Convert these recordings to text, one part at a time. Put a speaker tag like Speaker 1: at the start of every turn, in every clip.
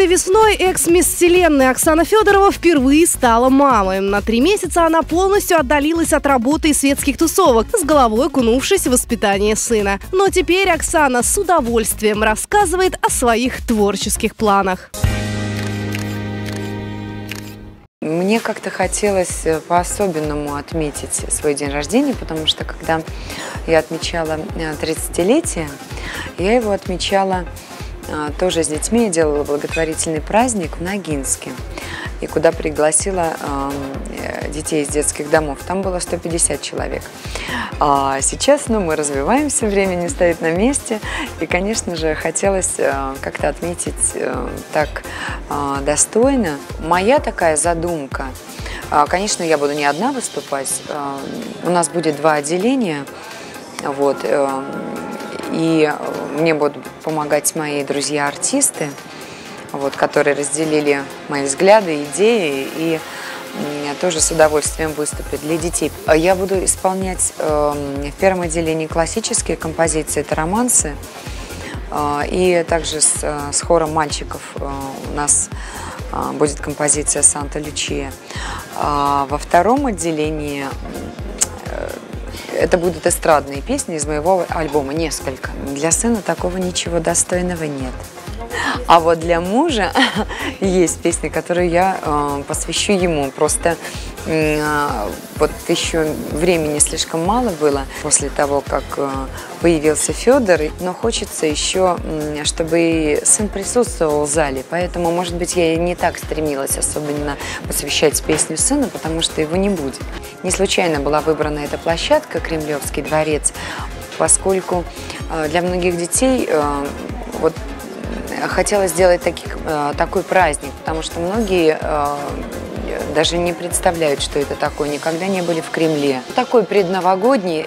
Speaker 1: Этой весной экс-мисс Вселенной Оксана Федорова впервые стала мамой. На три месяца она полностью отдалилась от работы и светских тусовок, с головой окунувшись в воспитание сына. Но теперь Оксана с удовольствием рассказывает о своих творческих планах.
Speaker 2: Мне как-то хотелось э, по-особенному отметить свой день рождения, потому что когда я отмечала 30-летие, э, я его отмечала тоже с детьми делала благотворительный праздник в Ногинске, и куда пригласила э, детей из детских домов. Там было 150 человек. А сейчас ну, мы развиваемся, время не стоит на месте, и, конечно же, хотелось э, как-то отметить э, так достойно. Моя такая задумка Конечно, я буду не одна выступать. У нас будет два отделения. Вот. И мне будут помогать мои друзья-артисты, вот, которые разделили мои взгляды, идеи и тоже с удовольствием выступят для детей. Я буду исполнять э, в первом отделении классические композиции, это романсы, э, и также с, э, с хором мальчиков э, у нас э, будет композиция «Санта-Лючия». А во втором отделении это будут эстрадные песни из моего альбома, несколько. Для сына такого ничего достойного нет. А вот для мужа есть песни, которые я э, посвящу ему. Просто э, вот еще времени слишком мало было после того, как э, появился Федор, но хочется еще, э, чтобы сын присутствовал в зале. Поэтому, может быть, я и не так стремилась особенно посвящать песню сыну, потому что его не будет. Не случайно была выбрана эта площадка, Кремлевский дворец, поскольку э, для многих детей э, вот хотелось сделать таких, э, такой праздник, потому что многие даже не представляют, что это такое, никогда не были в Кремле. Такой предновогодний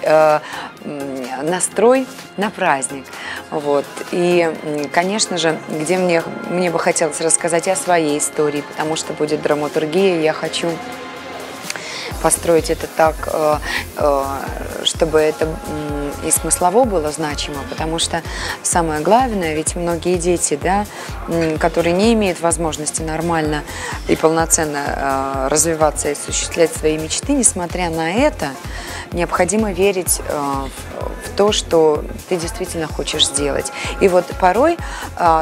Speaker 2: настрой на праздник. Вот. И, конечно же, где мне, мне бы хотелось рассказать о своей истории, потому что будет драматургия, я хочу построить это так, э, э, чтобы это и смыслово было значимо, потому что самое главное, ведь многие дети, да, которые не имеют возможности нормально и полноценно э, развиваться и осуществлять свои мечты, несмотря на это, необходимо верить в то, что ты действительно хочешь сделать. И вот порой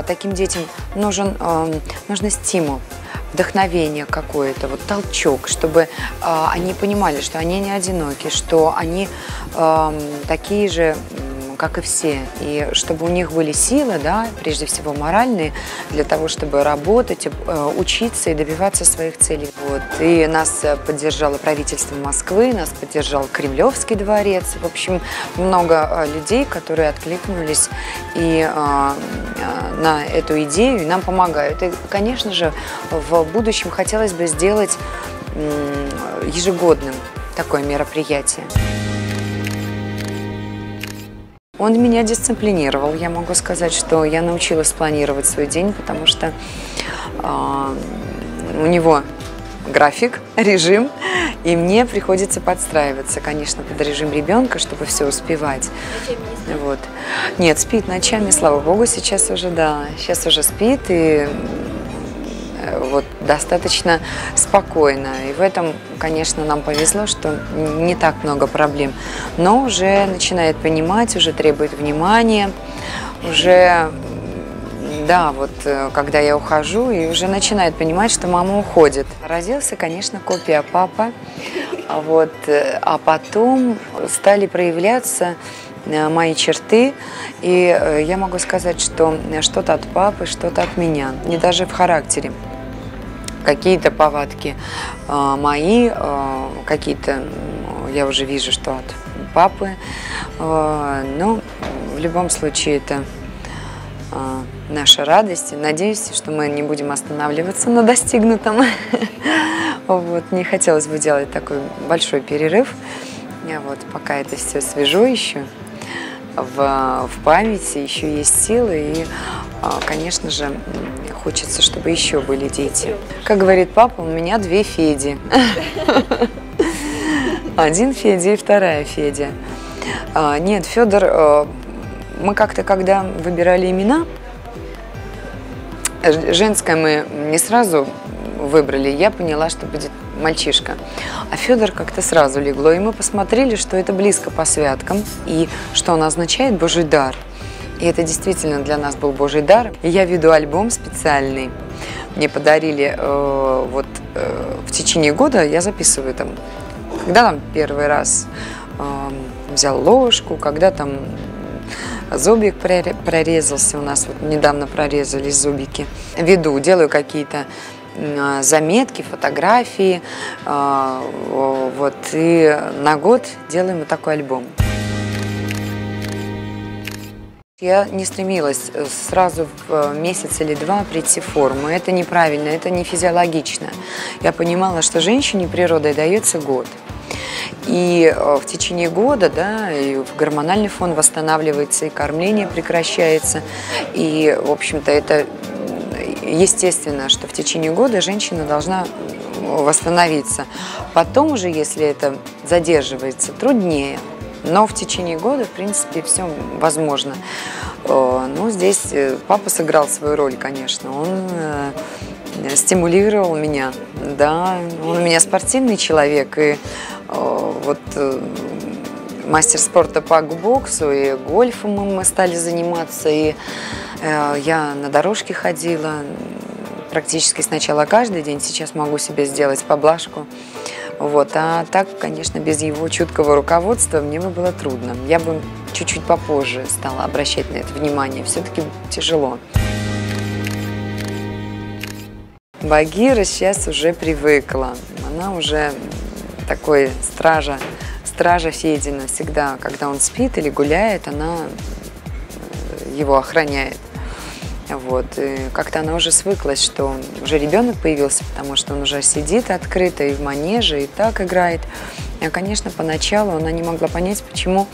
Speaker 2: таким детям нужен, нужен стимул вдохновение какое-то, вот толчок, чтобы э, они понимали, что они не одиноки, что они э, такие же как и все, и чтобы у них были силы, да, прежде всего моральные, для того, чтобы работать, э, учиться и добиваться своих целей. Вот. И нас поддержало правительство Москвы, нас поддержал Кремлевский дворец, в общем, много э, людей, которые откликнулись и э, на эту идею и нам помогают. И, конечно же, в будущем хотелось бы сделать ежегодным такое мероприятие. Он меня дисциплинировал. Я могу сказать, что я научилась планировать свой день, потому что э, у него график, режим, и мне приходится подстраиваться, конечно, под режим ребенка, чтобы все успевать. Вот. Нет, спит ночами, слава богу, сейчас уже, да, сейчас уже спит, и вот, достаточно спокойно. И в этом, конечно, нам повезло, что не так много проблем. Но уже начинает понимать, уже требует внимания, уже, да, вот э, когда я ухожу, и уже начинает понимать, что мама уходит. Родился, конечно, копия папа, вот, э, а потом стали проявляться мои черты, и я могу сказать, что что-то от папы, что-то от меня, не даже в характере какие-то повадки э, мои, э, какие-то я уже вижу, что от папы. Э, но в любом случае это наша радость. Надеюсь, что мы не будем останавливаться на достигнутом. Вот, не хотелось бы делать такой большой перерыв. Вот, пока это все свежо еще в, в памяти, еще есть силы. И, конечно же, хочется, чтобы еще были дети. Как говорит папа, у меня две Феди. Один Федя и вторая Федя. А, нет, Федор, э, мы как-то, когда выбирали имена, женское мы не сразу выбрали, я поняла, что будет мальчишка. А Федор как-то сразу легло, и мы посмотрели, что это близко по святкам, и что он означает Божий дар. И это действительно для нас был Божий дар. Я веду альбом специальный. Мне подарили э, вот э, в течение года, я записываю там, когда там первый раз э, взял ложку, когда там зубик прорезался, у нас вот недавно прорезались зубики. Веду, делаю какие-то а, заметки, фотографии. А, вот, и на год делаем вот такой альбом. Я не стремилась э, сразу в э, месяц или два прийти в форму. Это неправильно, это не физиологично. Я понимала, что женщине природой дается год. И э, в течение года да, и гормональный фон восстанавливается, и кормление прекращается. И, в общем-то, это естественно, что в течение года женщина должна восстановиться. Потом уже, если это задерживается, труднее. Но в течение года, в принципе, все возможно. Ну, здесь э, папа сыграл свою роль, конечно. Он э, стимулировал меня. Да, он у меня спортивный человек. И вот э, мастер спорта по боксу, и гольфом мы стали заниматься, и Э, я на дорожке ходила практически сначала каждый день, сейчас могу себе сделать поблажку. Вот. А так, конечно, без его чуткого руководства мне бы было трудно. Я бы чуть-чуть попозже стала обращать на это внимание. Все-таки тяжело. Багира сейчас уже привыкла. Она уже такой стража, стража Федина. Всегда, когда он спит или гуляет, она его охраняет. Вот. Как-то она уже свыклась, что уже ребенок появился, потому что он уже сидит открыто и в манеже, и так играет. И, конечно, поначалу она не могла понять, почему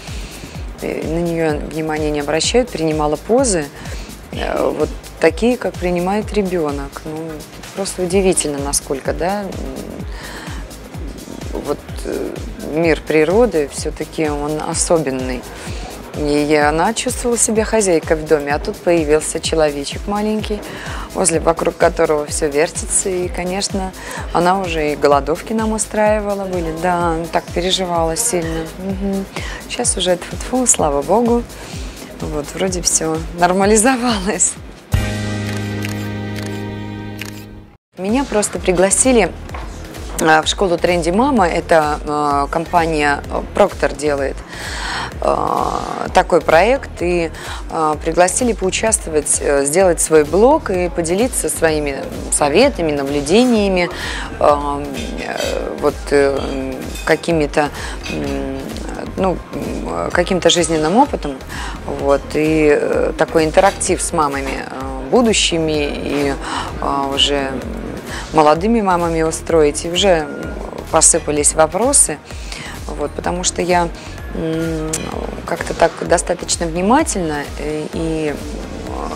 Speaker 2: э, на нее внимание не обращают, принимала позы, э, вот такие, как принимает ребенок. Ну, просто удивительно, насколько, да, вот э, мир природы все-таки он особенный. И она чувствовала себя хозяйкой в доме, а тут появился человечек маленький, возле вокруг которого все вертится. И, конечно, она уже и голодовки нам устраивала были. Да, так переживала сильно. Угу. Сейчас уже тьфу -тьфу, слава богу. Вот, вроде все нормализовалось. Меня просто пригласили в школу Тренди Мама. Это а, компания Procter делает. Э, такой проект и э, пригласили поучаствовать, э, сделать свой блог и поделиться своими советами, наблюдениями, вот какими-то ну, каким-то жизненным опытом, вот, и такой интерактив с мамами будущими и уже молодыми мамами устроить, и уже посыпались вопросы, вот, потому что я как-то так достаточно внимательно и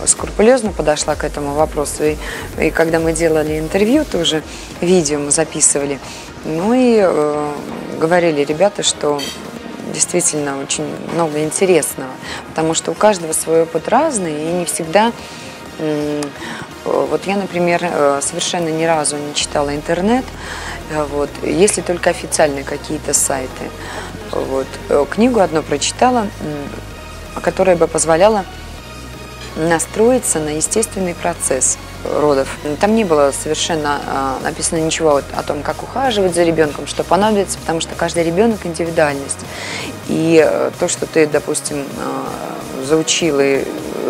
Speaker 2: скрупулезно подошла к этому вопросу. И, и когда мы делали интервью, тоже видео мы записывали, ну и э, говорили ребята, что действительно очень много интересного, потому что у каждого свой опыт разный, и не всегда... Э, вот я, например, э, совершенно ни разу не читала интернет, вот, если только официальные какие-то сайты. Вот. Э, книгу одну прочитала, которая бы позволяла настроиться на естественный процесс родов. Там не было совершенно а, написано ничего о том, как ухаживать за ребенком, что понадобится, потому что каждый ребенок индивидуальность. И э, то, что ты, допустим, а, заучил и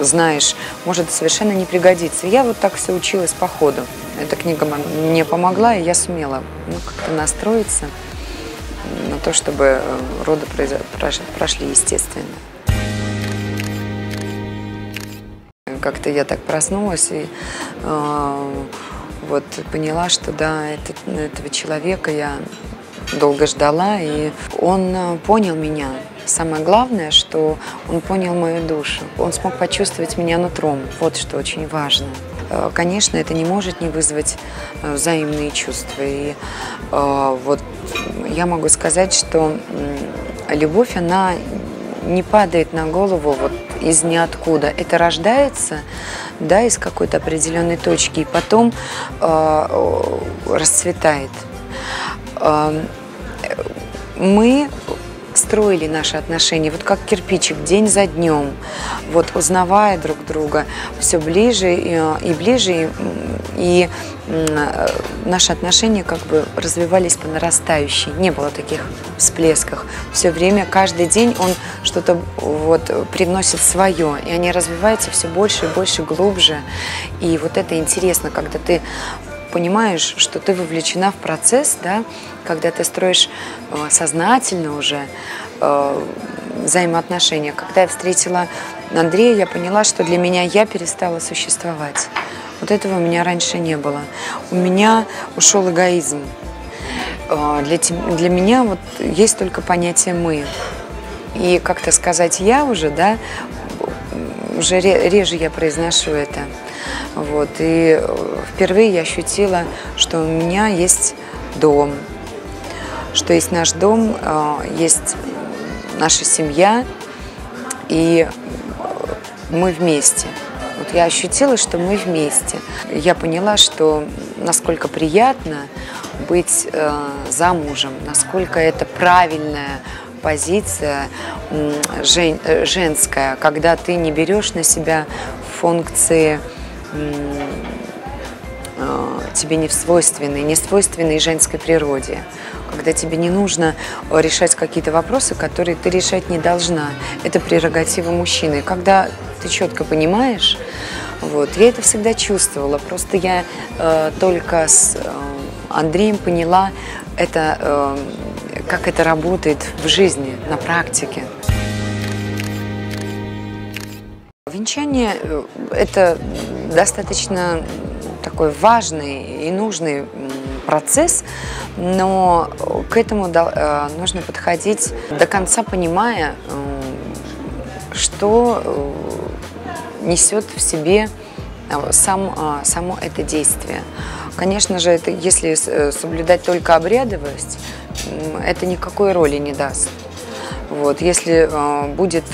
Speaker 2: знаешь, может совершенно не пригодиться. Я вот так все училась по ходу. Эта книга мне помогла, и я сумела ну, как-то настроиться на то, чтобы э, роды прошли естественно. Как-то я так проснулась и э, вот поняла, что да, этот, этого человека я долго ждала, и он э, понял меня. Самое главное, что он понял мою душу. Он смог почувствовать меня нутром. Вот что очень важно. Э, конечно, это не может не вызвать взаимные чувства. И вот я могу сказать, что любовь, она не падает на голову вот из ниоткуда. Это рождается да, из какой-то определенной точки и потом э, расцветает. Э, мы строили наши отношения, вот как кирпичик, день за днем, вот узнавая друг друга все ближе и, и ближе, и, и наши отношения как бы развивались по нарастающей, не было таких всплесков. Все время, каждый день он что-то вот привносит свое, и они развиваются все больше и больше, глубже, и вот это интересно, когда ты понимаешь, что ты вовлечена в процесс, да, когда ты строишь э, сознательно уже э, взаимоотношения. Когда я встретила Андрея, я поняла, что для меня я перестала существовать. Вот этого у меня раньше не было. У меня ушел эгоизм. Э, для, для меня вот есть только понятие «мы». И как-то сказать «я» уже, да, уже реже я произношу это. Вот. И впервые я ощутила, что у меня есть дом, что есть наш дом, э, есть наша семья, и мы вместе. Вот я ощутила, что мы вместе. Я поняла, что насколько приятно быть э, замужем, насколько это правильная позиция жен, э, женская, когда ты не берешь на себя функции тебе не свойственной, не свойственной женской природе когда тебе не нужно решать какие-то вопросы, которые ты решать не должна. Это прерогатива мужчины. Когда ты четко понимаешь, вот, я это всегда чувствовала. Просто я э, только с э, Андреем поняла, это, э, как это работает в жизни, на практике. Венчание э, – это достаточно такой важный и нужный процесс, но к этому э, нужно подходить до конца, понимая, что э, несет в себе сам, само это действие. Конечно же, это, если соблюдать только обрядовость, это никакой роли не даст. Вот, если будет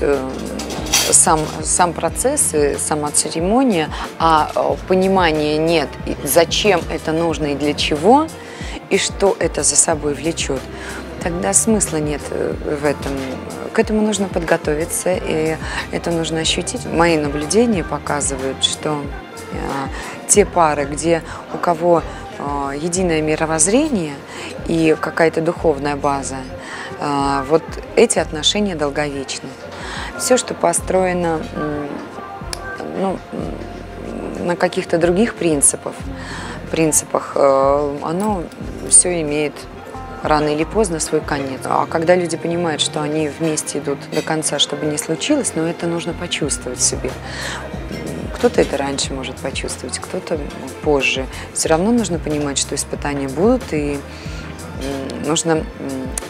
Speaker 2: сам, сам процесс и сама церемония, а понимания нет, зачем это нужно и для чего – и что это за собой влечет, тогда смысла нет э, в этом. К этому нужно подготовиться, и это нужно ощутить. Мои наблюдения показывают, что э, те пары, где у кого э, единое мировоззрение и какая-то духовная база, вот эти отношения долговечны. Все, что построено ну, на каких-то других принципах, принципах, оно все имеет рано или поздно свой конец. А когда люди понимают, что они вместе идут до конца, чтобы не случилось, но это нужно почувствовать себе. Кто-то это раньше может почувствовать, кто-то позже. Все равно нужно понимать, что испытания будут, и нужно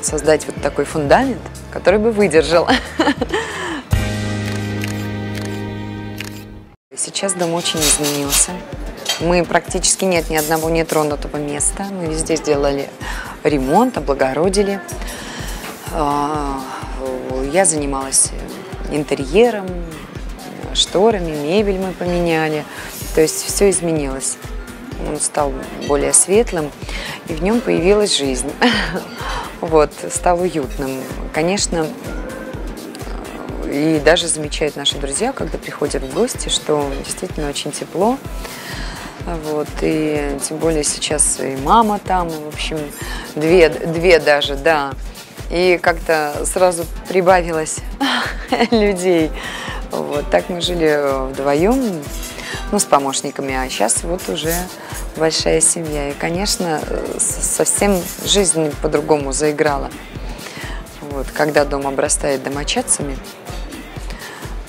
Speaker 2: создать вот такой фундамент, который бы выдержал. Сейчас дом очень изменился. Мы практически нет ни одного нетронутого места. Мы везде сделали ремонт, облагородили. А, я занималась интерьером, шторами, мебель мы поменяли. То есть все изменилось. Он стал более светлым, и в нем появилась жизнь. Вот, стал уютным. Конечно, и даже замечают наши друзья, когда приходят в гости, что действительно очень тепло. Вот, и тем более сейчас и мама там, в общем, две, две даже, да. И как-то сразу прибавилось людей. Вот, так мы жили вдвоем, ну, с помощниками, а сейчас вот уже большая семья. И, конечно, совсем жизнь по-другому заиграла. Вот, когда дом обрастает домочадцами,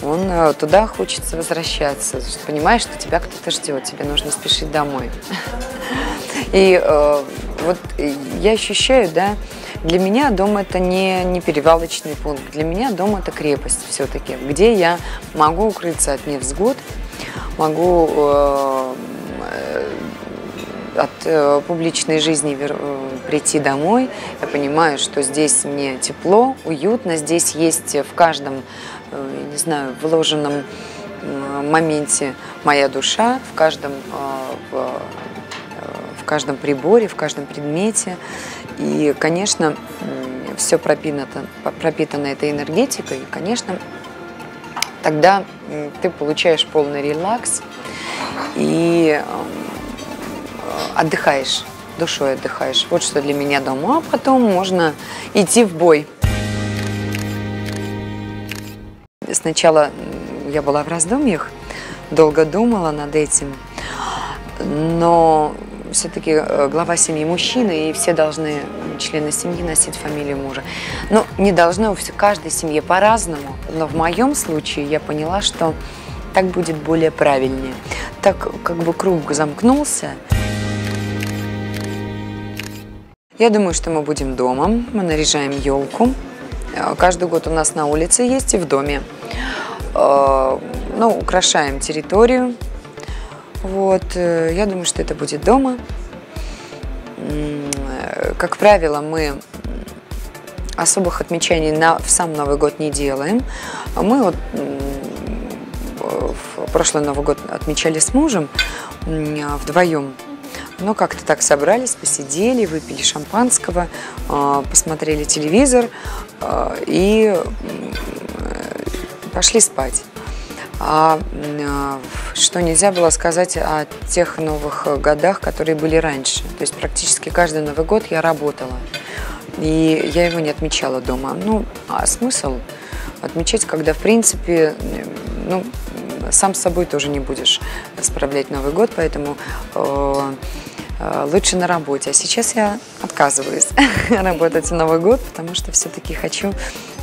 Speaker 2: он э, туда хочется возвращаться. Понимаешь, что тебя кто-то ждет, тебе нужно спешить домой. И э, вот я ощущаю, да, для меня дом это не, не перевалочный пункт, для меня дом это крепость все-таки, где я могу укрыться от невзгод, могу э, публичной жизни э, прийти домой. Я понимаю, что здесь мне тепло, уютно, здесь есть в каждом э, не знаю, вложенном моменте моя душа в каждом, в, в каждом приборе, в каждом предмете. И, конечно, все пропитано, пропитано этой энергетикой. И, конечно, тогда ты получаешь полный релакс и отдыхаешь, душой отдыхаешь. Вот что для меня дома. А потом можно идти в бой. Сначала я была в раздумьях, долго думала над этим, но все-таки э, глава семьи мужчина, и все должны, члены семьи, носить фамилию мужа. Ну, не должны, у каждой семье по-разному, но в моем случае я поняла, что так будет более правильнее. Так как бы круг замкнулся. Я думаю, что мы будем дома, мы наряжаем елку. Э, каждый год у нас на улице есть и в доме. Э, ну, украшаем территорию. Вот, э, я думаю, что это будет дома. Как правило, мы особых отмечаний на, в сам Новый год не делаем. Мы вот в прошлый Новый год отмечали с мужем вдвоем. Но как-то так собрались, посидели, выпили шампанского, посмотрели телевизор и пошли спать. А, а что нельзя было сказать о тех новых годах, которые были раньше. То есть практически каждый Новый год я работала. И я его не отмечала дома. Ну, а смысл отмечать, когда, в принципе, ну, сам с собой тоже не будешь справлять Новый год, поэтому э, э, лучше на работе. А сейчас я отказываюсь работать в Новый год, потому что все-таки хочу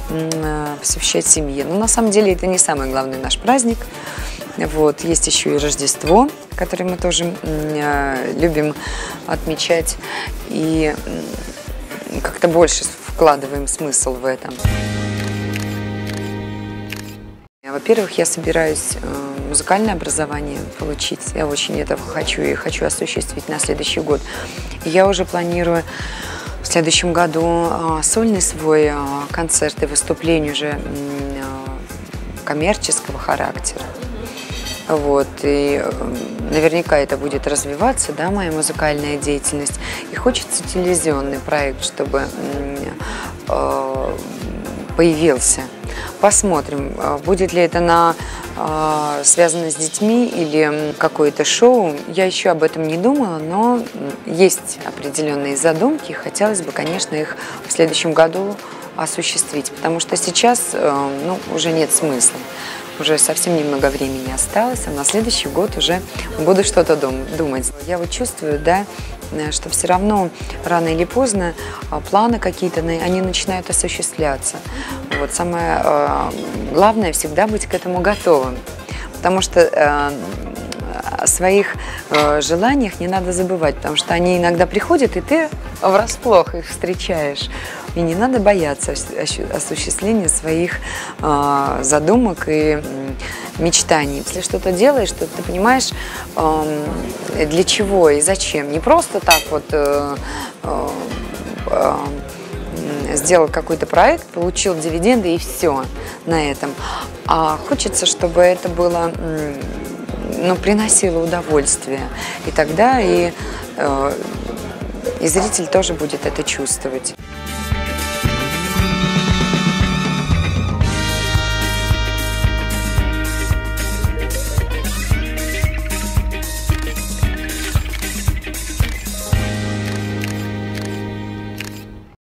Speaker 2: Э, посвящать семье. Но на самом деле это не самый главный наш праздник. Вот, есть еще и Рождество, которое мы тоже э, любим отмечать. И как-то больше вкладываем смысл в этом. Во-первых, я собираюсь э, музыкальное образование получить. Я очень этого хочу и хочу осуществить на следующий год. Я уже планирую в следующем году а, сольный свой а, концерт и выступление уже коммерческого характера. Вот, и наверняка это будет развиваться, да, моя музыкальная деятельность. И хочется телевизионный проект, чтобы появился. Посмотрим, будет ли это на а, связано с детьми или какое-то шоу. Я еще об этом не думала, но есть определенные задумки. Хотелось бы, конечно, их в следующем году осуществить, потому что сейчас э, ну, уже нет смысла. Уже совсем немного времени осталось, а на следующий год уже буду что-то думать. Я вот чувствую, да, Э, что все равно рано или поздно а, планы какие-то, они начинают осуществляться. Вот самое э, главное всегда быть к этому готовым. Потому что э, о своих желаниях не надо забывать, потому что они иногда приходят, и ты врасплох их встречаешь. И не надо бояться осуществления своих задумок и мечтаний. Если что-то делаешь, то ты понимаешь, для чего и зачем. Не просто так вот э, э, сделал какой-то проект, получил дивиденды и все на этом. А хочется, чтобы это было, ну, приносило удовольствие. И тогда и, э, и зритель тоже будет это чувствовать.